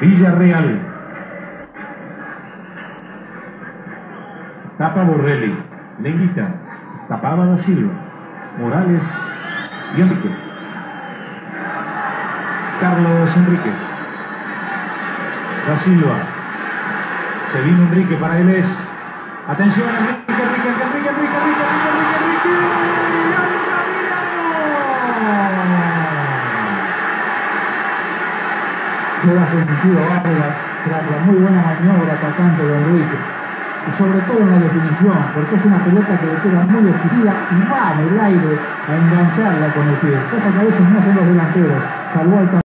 Villarreal. Tapa Borrelli. Lenguita. Tapaba da Silva. Morales y Enrique. Carlos Enrique. Da Silva. Se vino Enrique para él es. Atención, Enrique, Enrique, Enrique. Le da sentido Vargas tras la muy buena maniobra atacante de Enrique. Y sobre todo en la definición, porque es una pelota que le queda muy exigida y va en el aire a engancharla con el pie. Cosa que a veces no hacen los delanteros. Salvó al